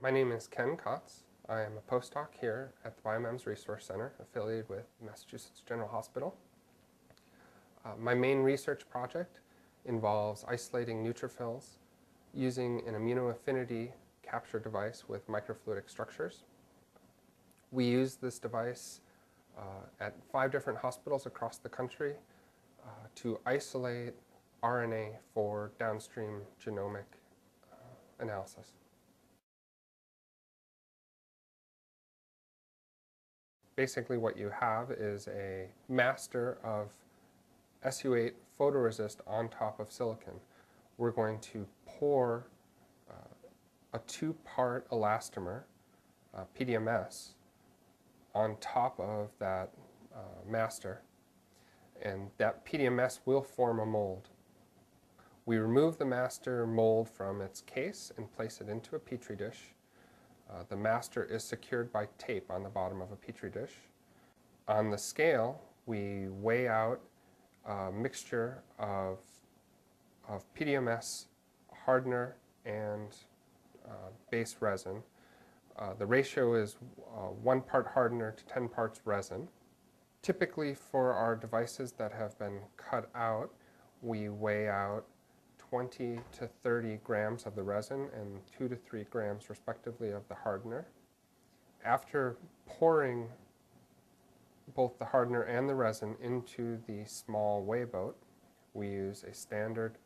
My name is Ken Kotz. I am a postdoc here at the BioMEMS Resource Center, affiliated with Massachusetts General Hospital. Uh, my main research project involves isolating neutrophils using an immunoaffinity capture device with microfluidic structures. We use this device uh, at five different hospitals across the country uh, to isolate RNA for downstream genomic uh, analysis. Basically what you have is a master of SU8 photoresist on top of silicon. We're going to pour uh, a two-part elastomer, uh, PDMS, on top of that uh, master. And that PDMS will form a mold. We remove the master mold from its case and place it into a petri dish. Uh, the master is secured by tape on the bottom of a petri dish. On the scale, we weigh out a mixture of, of PDMS, hardener, and uh, base resin. Uh, the ratio is uh, one part hardener to 10 parts resin. Typically for our devices that have been cut out, we weigh out 20 to 30 grams of the resin and 2 to 3 grams respectively of the hardener. After pouring both the hardener and the resin into the small weigh boat, we use a standard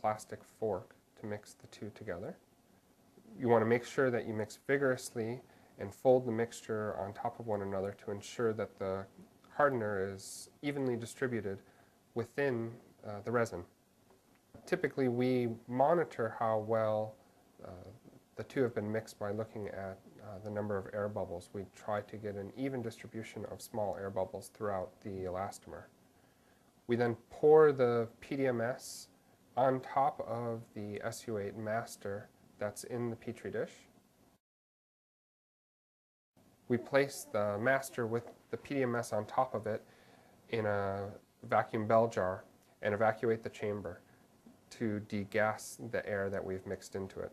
plastic fork to mix the two together. You want to make sure that you mix vigorously and fold the mixture on top of one another to ensure that the hardener is evenly distributed within uh, the resin. Typically, we monitor how well uh, the two have been mixed by looking at uh, the number of air bubbles. We try to get an even distribution of small air bubbles throughout the elastomer. We then pour the PDMS on top of the SU8 master that's in the Petri dish. We place the master with the PDMS on top of it in a vacuum bell jar and evacuate the chamber to degas the air that we've mixed into it.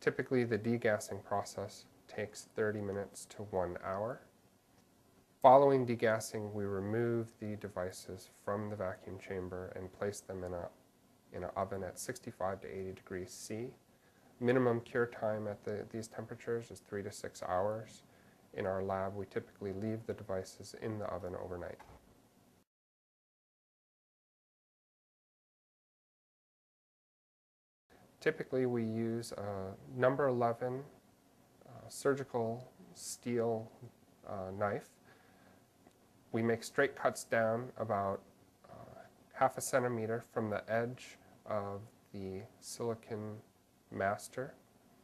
Typically, the degassing process takes 30 minutes to one hour. Following degassing, we remove the devices from the vacuum chamber and place them in a in an oven at 65 to 80 degrees C. Minimum cure time at the, these temperatures is three to six hours. In our lab, we typically leave the devices in the oven overnight. Typically, we use a number 11 uh, surgical steel uh, knife. We make straight cuts down about uh, half a centimeter from the edge of the silicon master.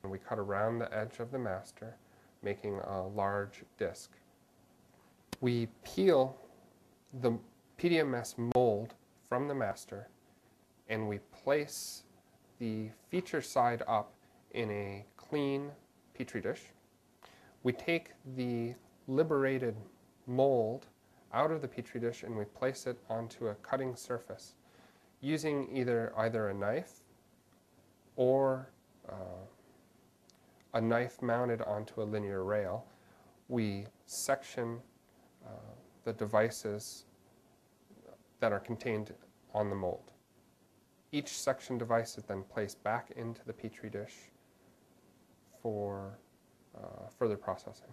And we cut around the edge of the master, making a large disc. We peel the PDMS mold from the master and we place the feature side up in a clean petri dish. We take the liberated mold out of the petri dish and we place it onto a cutting surface using either either a knife or uh, a knife mounted onto a linear rail. We section uh, the devices that are contained on the mold. Each section device is then placed back into the Petri dish for uh, further processing.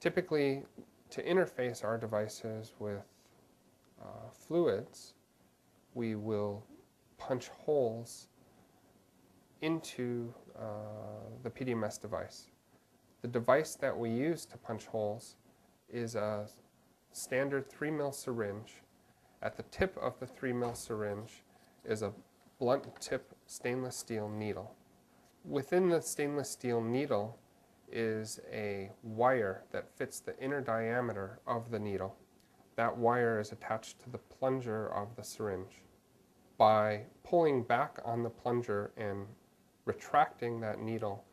Typically, to interface our devices with uh, fluids, we will punch holes into uh, the PDMS device. The device that we use to punch holes is a standard 3 mil syringe. At the tip of the 3 mil syringe is a blunt tip stainless steel needle. Within the stainless steel needle is a wire that fits the inner diameter of the needle. That wire is attached to the plunger of the syringe. By pulling back on the plunger and retracting that needle,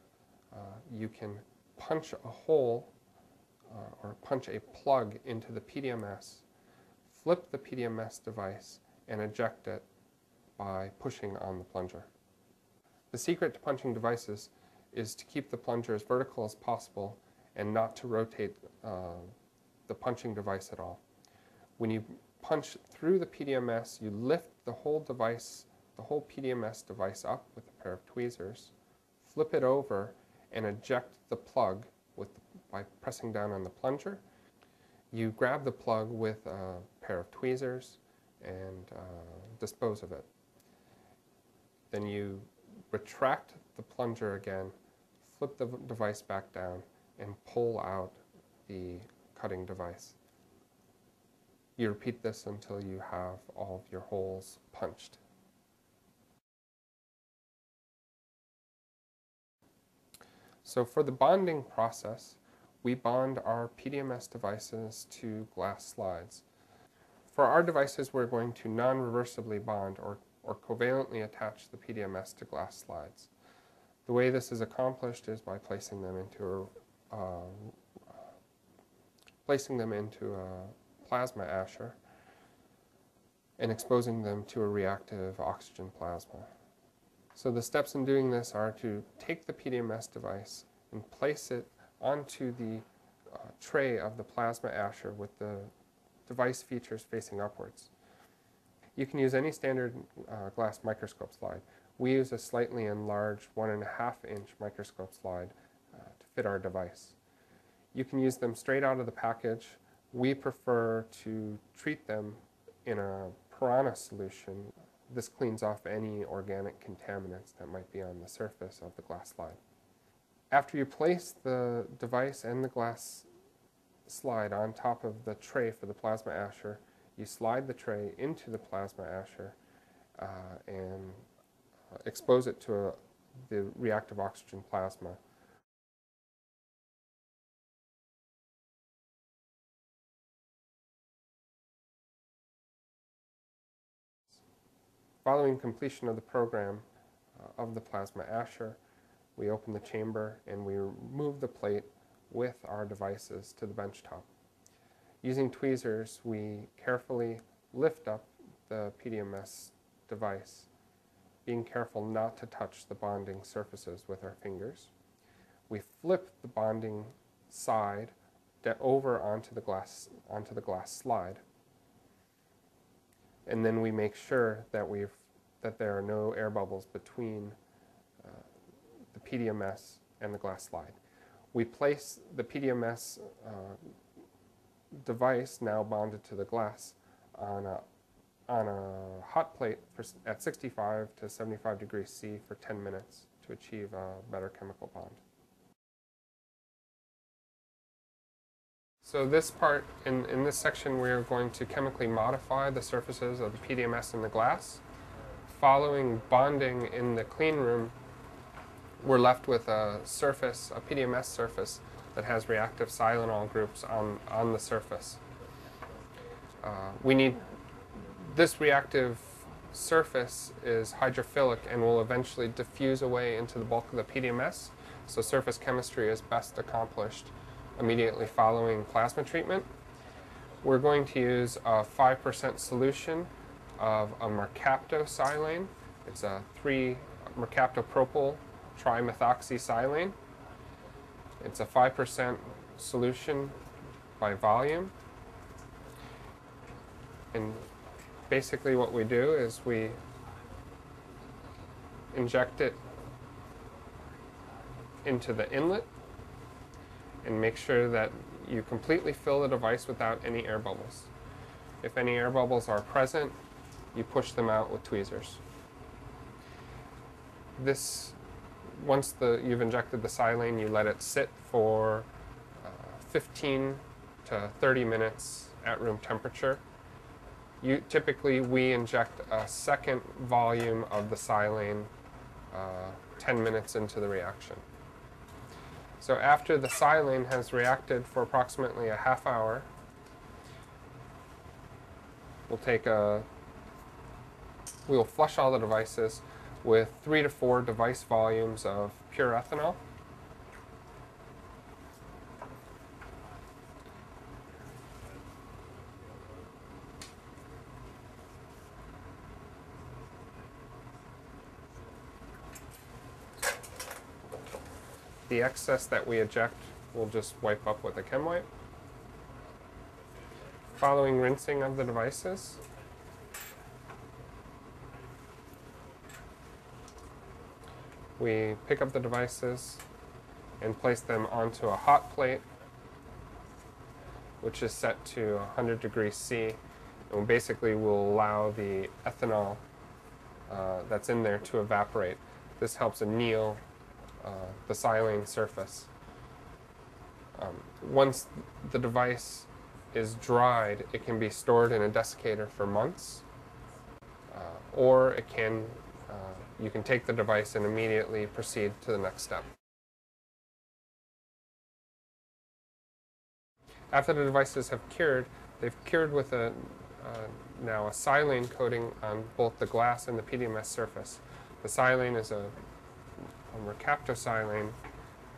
uh, you can punch a hole uh, or punch a plug into the PDMS, flip the PDMS device, and eject it by pushing on the plunger. The secret to punching devices is to keep the plunger as vertical as possible and not to rotate uh, the punching device at all. When you punch through the PDMS, you lift the whole device, the whole PDMS device up with a pair of tweezers, flip it over, and eject the plug with, by pressing down on the plunger. You grab the plug with a pair of tweezers and uh, dispose of it. Then you retract the plunger again, flip the device back down, and pull out the cutting device. You repeat this until you have all of your holes punched. So for the bonding process, we bond our PDMS devices to glass slides. For our devices, we're going to non-reversibly bond or, or covalently attach the PDMS to glass slides. The way this is accomplished is by placing them into a, uh, placing them into a plasma asher and exposing them to a reactive oxygen plasma. So the steps in doing this are to take the PDMS device and place it onto the uh, tray of the plasma asher with the device features facing upwards. You can use any standard uh, glass microscope slide. We use a slightly enlarged one and a half inch microscope slide uh, to fit our device. You can use them straight out of the package. We prefer to treat them in a piranha solution this cleans off any organic contaminants that might be on the surface of the glass slide. After you place the device and the glass slide on top of the tray for the plasma asher, you slide the tray into the plasma asher uh, and uh, expose it to a, the reactive oxygen plasma. Following completion of the program uh, of the plasma asher, we open the chamber and we remove the plate with our devices to the bench top. Using tweezers, we carefully lift up the PDMS device, being careful not to touch the bonding surfaces with our fingers. We flip the bonding side over onto the glass onto the glass slide and then we make sure that we've that there are no air bubbles between uh, the PDMS and the glass slide. We place the PDMS uh, device, now bonded to the glass, on a, on a hot plate for, at 65 to 75 degrees C for 10 minutes to achieve a better chemical bond. So this part, in, in this section, we're going to chemically modify the surfaces of the PDMS and the glass. Following bonding in the clean room, we're left with a surface, a PDMS surface, that has reactive silanol groups on, on the surface. Uh, we need, this reactive surface is hydrophilic and will eventually diffuse away into the bulk of the PDMS, so surface chemistry is best accomplished immediately following plasma treatment. We're going to use a 5% solution of a mercaptosilane. It's a 3 mercaptopropyl trimethoxysilane. It's a 5% solution by volume. And basically what we do is we inject it into the inlet and make sure that you completely fill the device without any air bubbles. If any air bubbles are present, you push them out with tweezers. This, once the, you've injected the silane, you let it sit for uh, 15 to 30 minutes at room temperature. You, typically, we inject a second volume of the silane uh, 10 minutes into the reaction. So after the silane has reacted for approximately a half hour, we'll take a, we will flush all the devices with three to four device volumes of pure ethanol. The excess that we eject we'll just wipe up with a chem wipe. Following rinsing of the devices, we pick up the devices and place them onto a hot plate which is set to 100 degrees C and basically will allow the ethanol uh, that's in there to evaporate. This helps anneal uh, the silane surface. Um, once the device is dried, it can be stored in a desiccator for months, uh, or it can, you can take the device and immediately proceed to the next step. After the devices have cured, they've cured with a, uh, now a silane coating on both the glass and the PDMS surface. The silane is a, a mercaptosilane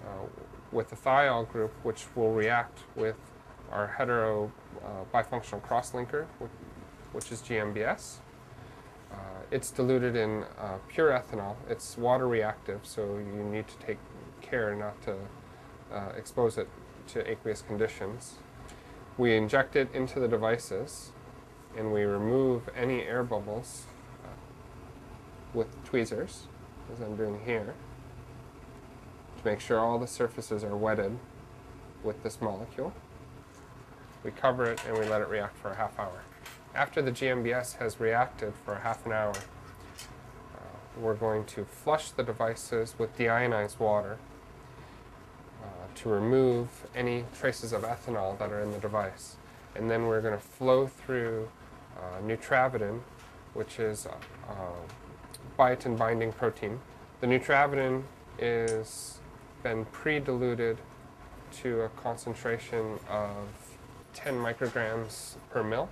uh, with a thiol group, which will react with our hetero uh, bifunctional crosslinker, which is GMBS. Uh, it's diluted in uh, pure ethanol. It's water reactive, so you need to take care not to uh, expose it to aqueous conditions. We inject it into the devices, and we remove any air bubbles with tweezers, as I'm doing here to make sure all the surfaces are wetted with this molecule. We cover it and we let it react for a half hour. After the GMBS has reacted for half an hour, uh, we're going to flush the devices with deionized water uh, to remove any traces of ethanol that are in the device. And then we're going to flow through uh, neutravidin, which is a, a biotin binding protein. The neutravidin is been pre-diluted to a concentration of 10 micrograms per mil.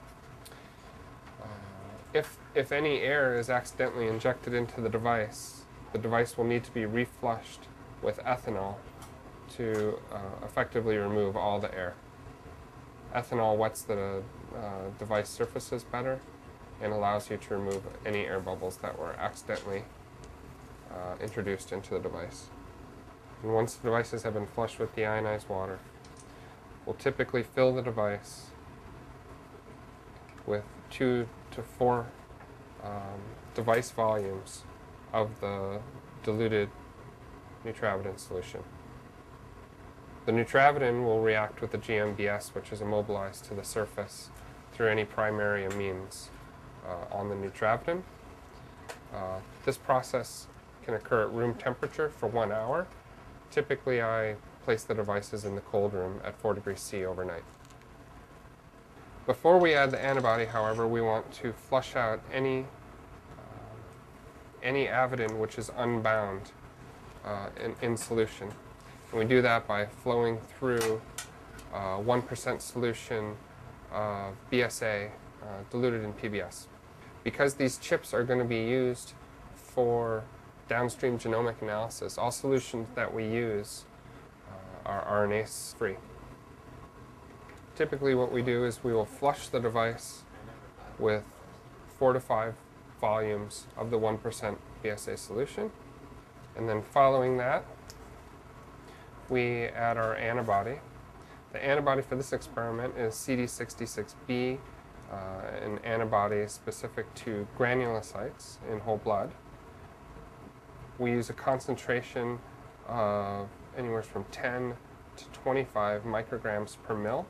If, if any air is accidentally injected into the device, the device will need to be reflushed with ethanol to uh, effectively remove all the air. Ethanol wets the uh, device surfaces better and allows you to remove any air bubbles that were accidentally uh, introduced into the device. And once the devices have been flushed with deionized water, we'll typically fill the device with two to four um, device volumes of the diluted neutravidin solution. The neutravidin will react with the GMBS, which is immobilized to the surface through any primary amines uh, on the neutravidin. Uh, this process can occur at room temperature for one hour Typically, I place the devices in the cold room at 4 degrees C overnight. Before we add the antibody, however, we want to flush out any, um, any avidin which is unbound uh, in, in, solution. And we do that by flowing through 1% uh, solution of BSA uh, diluted in PBS. Because these chips are going to be used for downstream genomic analysis, all solutions that we use uh, are RNase free. Typically what we do is we will flush the device with four to five volumes of the 1% BSA solution. And then following that, we add our antibody. The antibody for this experiment is CD66B, uh, an antibody specific to granulocytes in whole blood we use a concentration of anywhere from 10 to 25 micrograms per mil.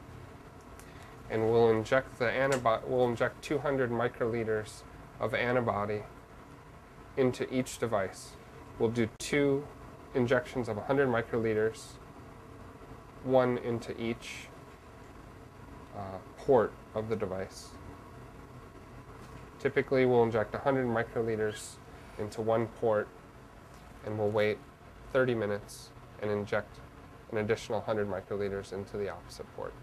And we'll inject the antibody, we'll inject 200 microliters of antibody into each device. We'll do two injections of 100 microliters, one into each uh, port of the device. Typically, we'll inject 100 microliters into one port and we'll wait 30 minutes and inject an additional 100 microliters into the opposite port.